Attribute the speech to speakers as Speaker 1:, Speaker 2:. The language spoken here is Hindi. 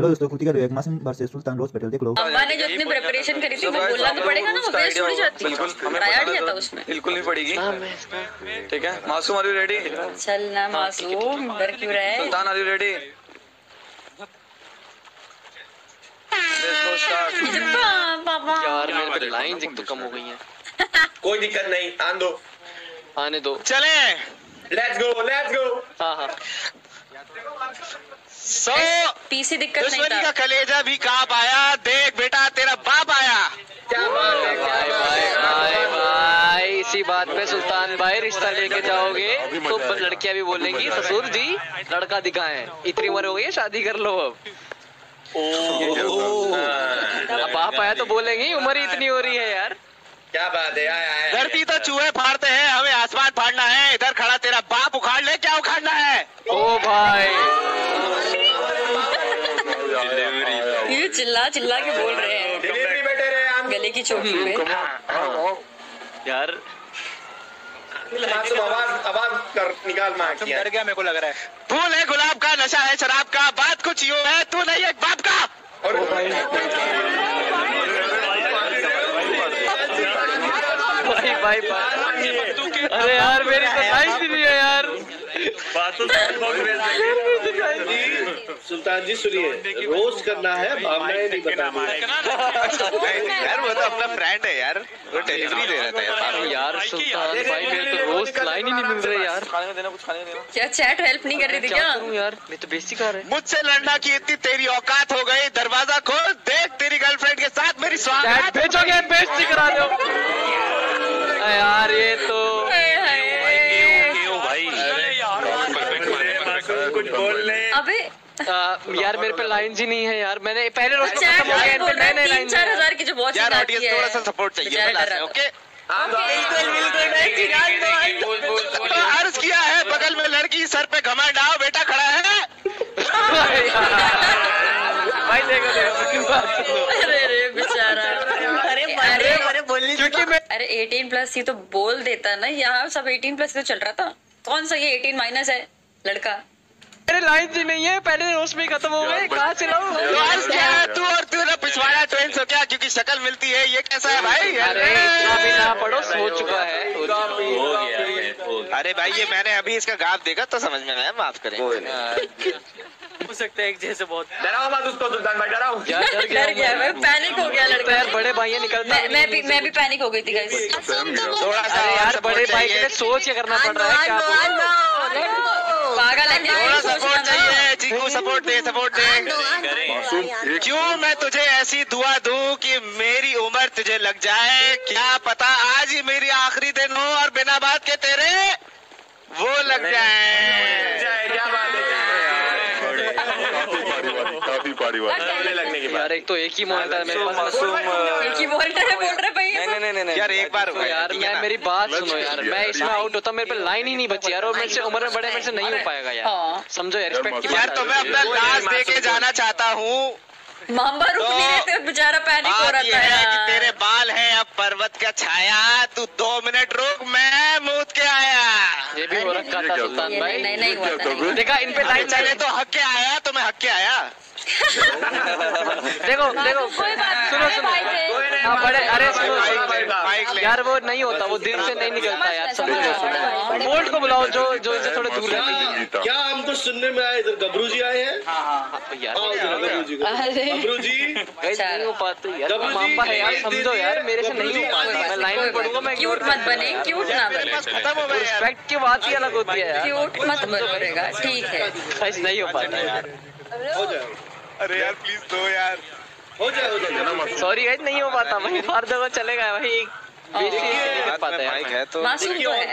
Speaker 1: हेलो दोस्तों कृति का एक मासूम वर्सेस सुल्तान रोज पटेल देख लो
Speaker 2: अम्बा ने जो इतनी प्रिपरेशन करी थी वो बोलना तो पड़ेगा ना वो वेस्ट थोड़ी जाती
Speaker 3: बिल्कुल हमें
Speaker 2: दिया था उसमें।
Speaker 3: बिल्कुल नहीं पड़ेगी। ठीक है? मासूम आर यू रेडी
Speaker 2: चल ना मासूम डर क्यों रहा? है
Speaker 3: Sultan are you ready let's go start
Speaker 2: पापा
Speaker 4: यार मेरे पे लाइन एक तो कम हो गई है?
Speaker 5: कोई दिक्कत नहीं आन दो।
Speaker 4: आने दो।
Speaker 5: चले। लेट्स गो लेट्स गो
Speaker 4: हाँ हाँ।
Speaker 5: सो
Speaker 2: पीसी दिक्कत नहीं
Speaker 5: दुश्मनी का कलेजा भी काप आया। देख बेटा तेरा बाप आया। क्या बात है
Speaker 4: भाई भाई भाई भाई इसी बात पे सुल्तान भाई रिश्ता लेके जाओगे तो लड़कियाँ भी बोलेंगी ससुर जी लड़का दिखाएँ। इतनी उम्र हो गई है शादी कर लो अब। अब बाप आया तो बोलेंगे उम्र ही इतनी हो रही है यार।
Speaker 5: क्या बात है धरती तो चूहे फाड़ते हैं हमें आसमान फाड़ना है इधर खड़ा तेरा बाप उखाड़ ले क्या उखाड़ना है
Speaker 4: ओ भाई।
Speaker 2: ये चिल्ला चिल्ला के बोल रहे हैं।
Speaker 5: डिलीवरी बैठे रहे हम
Speaker 2: गले की चोटी पे।
Speaker 4: यार।
Speaker 5: मासूम आवाज़ आवाज़ कर निकाल मार किया।
Speaker 3: गया मेरे को लग रहा है।
Speaker 5: फूल है गुलाब का नशा है शराब का बात कुछ यूँ है तू नहीं एक बाप का। और
Speaker 4: भाई। भाई भाई अरे यार मेरी तो ही है यार
Speaker 6: सुल्तान जी सुनिए रोज करना है भावनाएँ नहीं बतानी।
Speaker 5: यार वो तो अपना फ्रेंड है यार। वो डिलीवरी दे रहा था यार।
Speaker 4: यार सुल्तान भाई मेरे तो रोज लाइन ही नहीं मिल रही यार।
Speaker 3: खाने देना कुछ खाने देना।
Speaker 2: क्या चैट हेल्प नहीं कर रही थी
Speaker 4: क्या? करूँ यार? मैं तो बेइज्जती कर रहा
Speaker 5: मुझसे लड़ना की इतनी तेरी औकात हो गई दरवाज़ा खोल देख तेरी गर्लफ्रेंड के साथ मेरी
Speaker 4: है
Speaker 5: स्वागत।
Speaker 4: भेजोगे? बेइज्जती करा दो।
Speaker 2: अबे।
Speaker 4: आ, यार मेरे पे लाइन ही नहीं है यार। मैंने पहले रोज तो खत्म हो गया इन पे नए
Speaker 2: है
Speaker 4: लाइन
Speaker 2: चार हज़ार की जो वॉच
Speaker 5: यार
Speaker 2: आती
Speaker 5: ऑडियंस
Speaker 2: है।
Speaker 5: थोड़ा सा सपोर्ट चाहिए
Speaker 2: बेचारा
Speaker 5: बला
Speaker 2: डर
Speaker 5: से
Speaker 2: रहा
Speaker 5: ओके
Speaker 2: था।
Speaker 5: अर्ज़ किया है बगल में लड़की सर पे घमंड आओ बेटा खड़ा है।
Speaker 4: भाई देखो देखो
Speaker 2: अरे रे बेचारा। अरे अरे अरे
Speaker 4: क्योंकि मैं
Speaker 2: अरे 18 प्लस ही तो बोल देता ना यहाँ सब 18 प्लस तो चल रहा था। कौन सा ये 18 माइनस है लड़का?
Speaker 4: मेरे लाइन ही नहीं है पहले रोज में खत्म हो गए कहाँ से लाऊं
Speaker 5: तो है तू और तू ना पिछवाड़ा ट्रेन हो क्या? क्योंकि शक्ल मिलती है ये कैसा है भाई?
Speaker 4: अरे इतना भी ना पढ़ो हो चुका है।
Speaker 5: अरे भाई ये मैंने अभी इसका गाप देखा तो समझ में आया माफ़ करें।
Speaker 4: हो सकता है एक जैसे बहुत
Speaker 5: डराओ मत उसको सुल्तान भाई डराओ।
Speaker 4: डर गया
Speaker 2: मैं? पैनिक हो गया लड़का।
Speaker 4: यार बड़े भाई निकलता
Speaker 2: मैं मैं भी मैं भी पैनिक हो गई थी गाइस
Speaker 5: थोड़ा सा
Speaker 4: यार बड़े भाई के लिए सोच के करना पड़ रहा है क्या
Speaker 2: पागल है
Speaker 5: थोड़ा सपोर्ट चाहिए चीकू सपोर्ट दे सपोर्ट दे। क्यों मैं तुझे ऐसी दुआ दूँ कि मेरी उम्र तुझे लग जाए? क्या पता आज ही मेरी आखिरी दिन हो और बिना बात के तेरे वो लग जाए।
Speaker 7: काफ़ी पारिवारिक
Speaker 4: एक तो एक ही मॉनिटर है मेरे पास
Speaker 2: एक ही बोल रहे बोल रहे भाई
Speaker 3: नहीं नहीं नहीं नहीं
Speaker 5: यार एक बार
Speaker 4: तो यार मैं मेरी बात सुनो यार मैं इसमें आउट होता मेरे पे लाइन ही नहीं बची यार और मेरे से उम्र में बड़े मेरे से नहीं हो पाएगा यार।
Speaker 2: हाँ।
Speaker 4: समझो रिस्पेक्ट की
Speaker 5: यार तो मैं अपना लास्ट दे के जाना चाहता हूँ।
Speaker 2: मामा रुक नहीं रहे बेचारा पैनिक हो रहा था।
Speaker 5: है कि तेरे बाल है अब पर्वत का छाया तू दो मिनट रुक मैं मूत के आया।
Speaker 4: ये भी हो रखा था सुल्तान भाई
Speaker 2: नहीं नहीं हुआ था
Speaker 4: देखा इन पे लाइन
Speaker 5: चले तो हक के आया तो मैं हक के आया
Speaker 4: देखो देखो सुनो सुनो हाँ बड़े अरे सुनो यार वो नहीं होता वो दिल से नहीं निकलता यार समझो बोल्ट को बुलाओ जो जो इसे थोड़े दूर रहते हैं
Speaker 6: क्या हमको सुनने में आया इधर गबरू जी आए हैं।
Speaker 4: हाँ, यार
Speaker 6: गबरू जी गबरू जी।
Speaker 4: नहीं हो पाते यार। है यार समझो यार मेरे से नहीं हो पाता। मैं लाइन में पढ़ूँगा मैं
Speaker 2: क्यूट मत बने क्यूट ना बने।
Speaker 5: खत्म हो गया
Speaker 4: रिस्पेक्ट की बात ही अलग होती है यार।
Speaker 2: क्यूट मत बनेगा। ठीक है।
Speaker 4: नहीं हो पाता यार।
Speaker 6: हो जाए
Speaker 5: अरे यार प्लीज़ दो यार।
Speaker 6: हो जाए हो जाए
Speaker 4: सॉरी गाइस नहीं हो पाता। भाई हर जगह चलेगा
Speaker 3: माइक है। तो
Speaker 2: मासूम तो
Speaker 6: है।